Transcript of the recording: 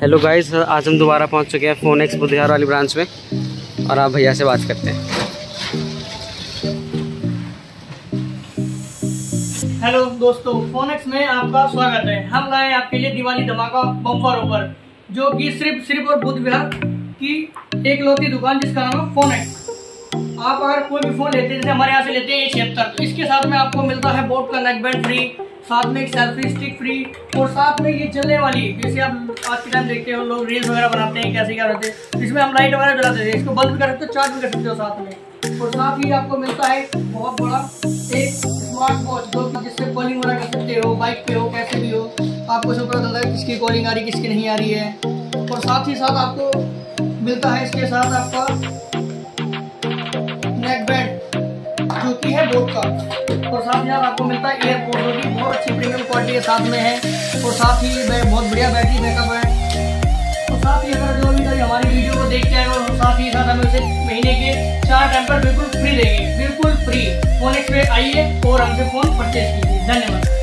Hello guys आज हम दोबारा पहुँच चुके हैं फ़ोन एक्स बुधियार वाली ब्रांच में। और आप भैया से बात करते हैं। हेलो दोस्तों फ़ोन एक्स में आपका स्वागत है। हम लाए आपके लिए दिवाली धमाका बम्पर ऑफ़र जो कि सिर्फ़ सिर्फ़ और बुद्ध विहार की एक लौती दुकान जिसका नाम है फोनेक्स आप अगर कोई भी फ़ोन लेते हैं, जैसे हमारे यहाँ से लेते हैं ए छिहत्तर तो इसके साथ में आपको मिलता है बोट का नेक बैंड फ्री साथ में एक सेल्फी स्टिक फ्री और साथ में ये चलने वाली, जैसे आप आज के टाइम देखते हो, लोग रील्स वगैरह बनाते हैं, कैसे क्या रहते हैं, इसमें हम लाइट वगैरह जलाते थे इसको भी कर सकते हो चार्ज भी कर सकते हो साथ में। और साथ ही आपको मिलता है बहुत बड़ा एक स्मार्ट वॉच जो जिससे कॉलिंग वगैरह कर सकते हो बाइक पे हो, कैसे भी हो, आपको सब पता चलता है किसकी कॉलिंग आ रही है, किसकी नहीं आ रही है। और साथ ही साथ आपको मिलता है इसके साथ आपका नेक बैंड जो कि है बोट का। और साथ ही साथ आपको मिलता है एयरपोर्ट अच्छी प्रीमियम क्वालिटी के साथ में है। और साथ ही बहुत बढ़िया बैटरी बैकअप है। और साथ ही अगर जो भी कभी हमारी वीडियो को देखते आए और साथ ही साथ हमें उसे महीने के चार टाइम पर बिल्कुल फ्री देंगे। बिल्कुल फ्री फ़ोन एक्स पे आइए और हमसे फ़ोन परचेज कीजिए। धन्यवाद।